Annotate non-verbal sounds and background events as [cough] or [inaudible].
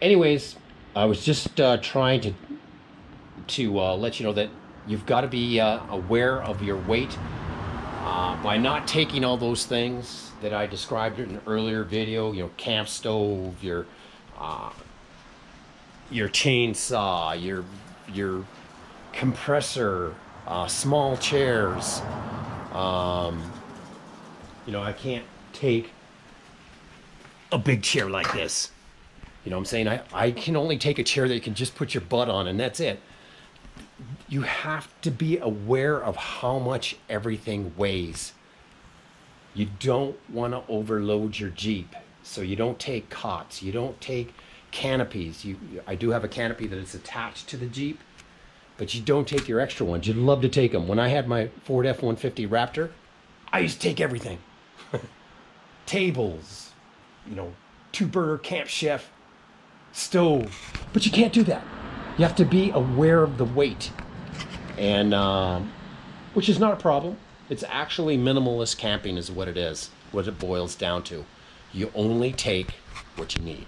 anyways, I was just uh, trying to to uh, let you know that you've got to be uh, aware of your weight uh, by not taking all those things that I described in an earlier video. You know, camp stove, your uh, your chainsaw, your your compressor, uh, small chairs. Um, you know, I can't take a big chair like this. You know what I'm saying? I, I can only take a chair that you can just put your butt on and that's it. You have to be aware of how much everything weighs. You don't want to overload your Jeep. So you don't take cots, you don't take canopies. You I do have a canopy that is attached to the Jeep, but you don't take your extra ones. You'd love to take them. When I had my Ford F-150 Raptor, I used to take everything. [laughs] Tables, you know, two burner camp chef, stove. But you can't do that. You have to be aware of the weight, and um, which is not a problem. It's actually minimalist camping, is what it is. What it boils down to. You only take what you need.